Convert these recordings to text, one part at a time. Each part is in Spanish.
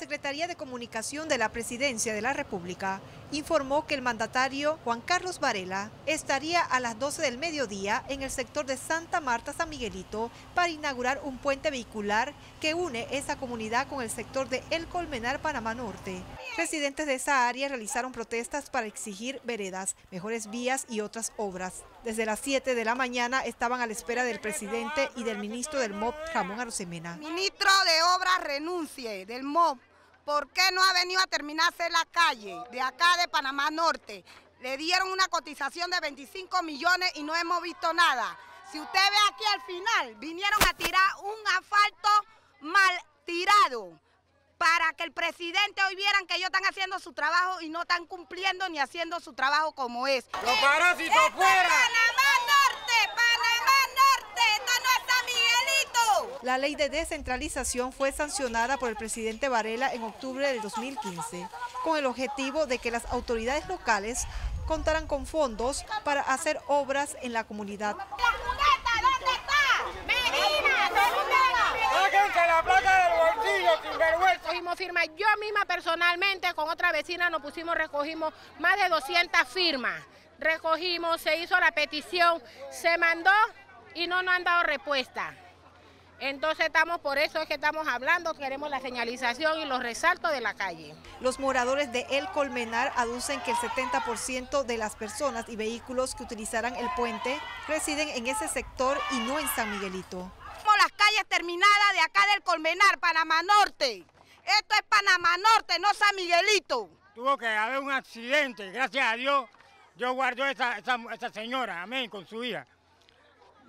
Secretaría de Comunicación de la Presidencia de la República informó que el mandatario Juan Carlos Varela estaría a las 12 del mediodía en el sector de Santa Marta San Miguelito para inaugurar un puente vehicular que une esa comunidad con el sector de El Colmenar Panamá Norte. Residentes de esa área realizaron protestas para exigir veredas, mejores vías y otras obras. Desde las 7 de la mañana estaban a la espera del presidente y del ministro del MOB, Ramón Arosemena. Ministro de Obras renuncie del MOB ¿Por qué no ha venido a terminarse la calle de acá de Panamá Norte? Le dieron una cotización de 25 millones y no hemos visto nada. Si usted ve aquí al final, vinieron a tirar un asfalto mal tirado para que el presidente hoy vieran que ellos están haciendo su trabajo y no están cumpliendo ni haciendo su trabajo como es. ¡Los parásitos fuera! La ley de descentralización fue sancionada por el presidente Varela en octubre de 2015, con el objetivo de que las autoridades locales contaran con fondos para hacer obras en la comunidad. ¡La dónde está! ¡Medina! ¡Sáquense la placa del bolsillo, sin vergüenza! Cogimos firmas. Yo misma personalmente con otra vecina nos pusimos, recogimos más de 200 firmas. Recogimos, se hizo la petición, se mandó y no nos han dado respuesta. Entonces estamos, por eso es que estamos hablando, queremos la señalización y los resaltos de la calle. Los moradores de El Colmenar aducen que el 70% de las personas y vehículos que utilizarán el puente residen en ese sector y no en San Miguelito. Las calles terminadas de acá del Colmenar, Panamá Norte. Esto es Panamá Norte, no San Miguelito. Tuvo que haber un accidente, gracias a Dios, yo guardo a esa, esa señora, amén, con su hija.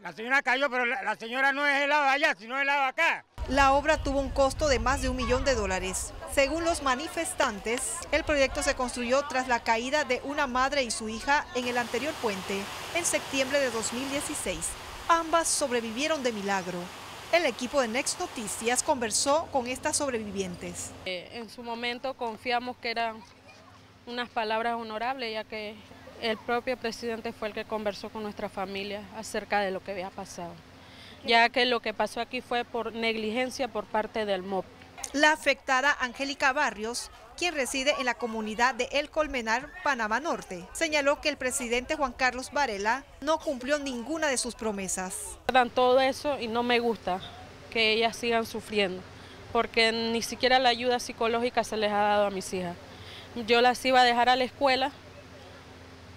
La señora cayó, pero la, señora no es helada allá, sino helada acá. La obra tuvo un costo de más de un millón de dólares. Según los manifestantes, el proyecto se construyó tras la caída de una madre y su hija en el anterior puente en septiembre de 2016. Ambas sobrevivieron de milagro. El equipo de Next Noticias conversó con estas sobrevivientes. Eh, en su momento confiamos que eran unas palabras honorables, ya que el propio presidente fue el que conversó con nuestra familia acerca de lo que había pasado, ya que lo que pasó aquí fue por negligencia por parte del MOP. La afectada Angélica Barrios, quien reside en la comunidad de El Colmenar, Panamá Norte, señaló que el presidente Juan Carlos Varela no cumplió ninguna de sus promesas. Dan todo eso y no me gusta que ellas sigan sufriendo, porque ni siquiera la ayuda psicológica se les ha dado a mis hijas. Yo las iba a dejar a la escuela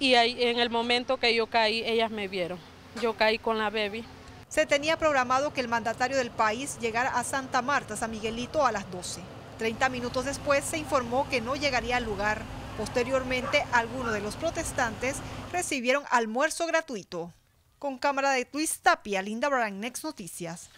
y en el momento que yo caí, ellas me vieron. Yo caí con la baby. Se tenía programado que el mandatario del país llegara a Santa Marta, San Miguelito, a las 12. Treinta minutos después se informó que no llegaría al lugar. Posteriormente, algunos de los protestantes recibieron almuerzo gratuito. Con cámara de Twist Tapia, Linda Brand, Next Noticias.